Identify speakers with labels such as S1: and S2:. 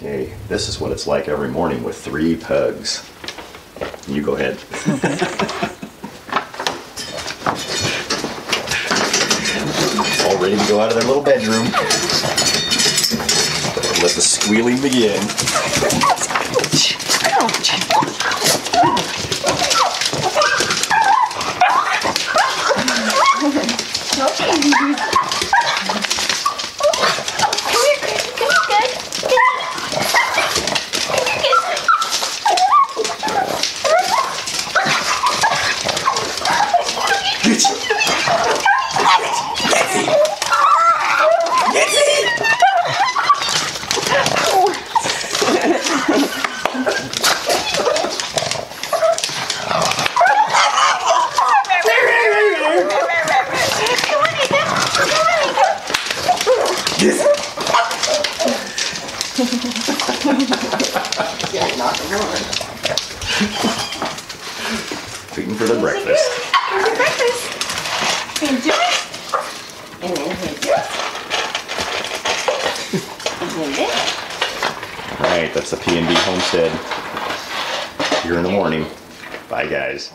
S1: Okay, this is what it's like every morning with three pugs. You go ahead. All ready to go out of their little bedroom. Let the squealing begin. Waiting for their breakfast.
S2: Here's your breakfast. And this. And then. And then this.
S1: All right, that's the P and B Homestead. Here in the morning. Bye, guys.